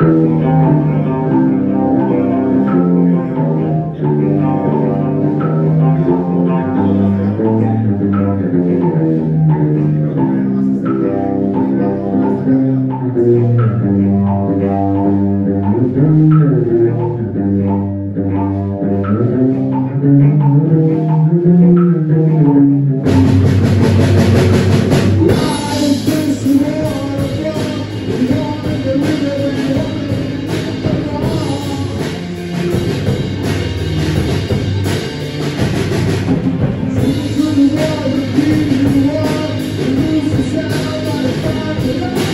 Thank Música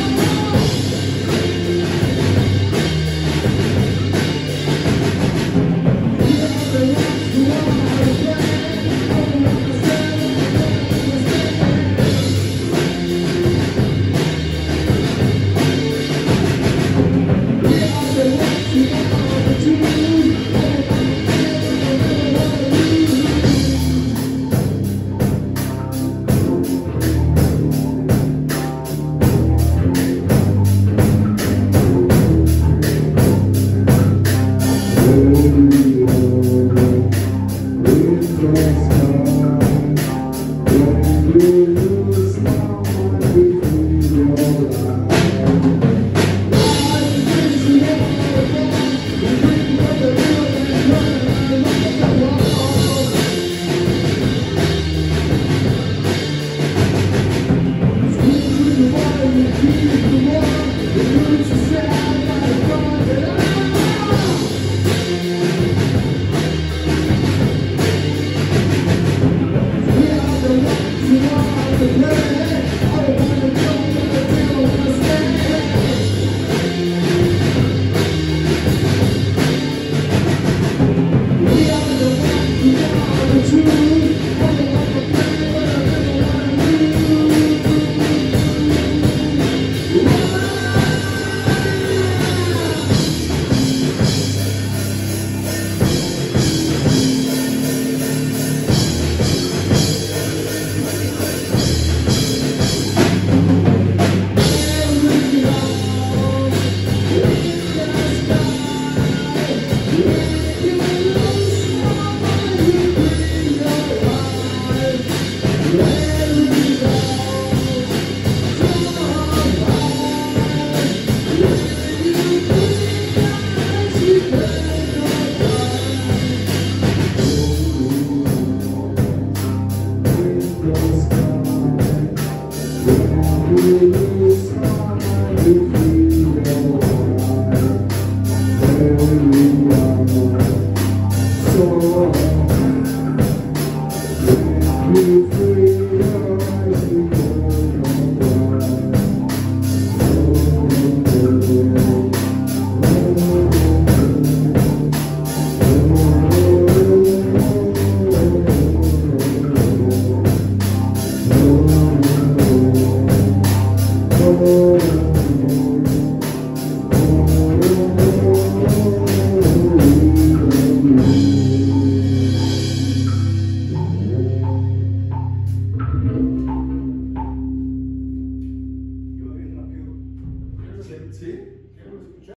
Oh.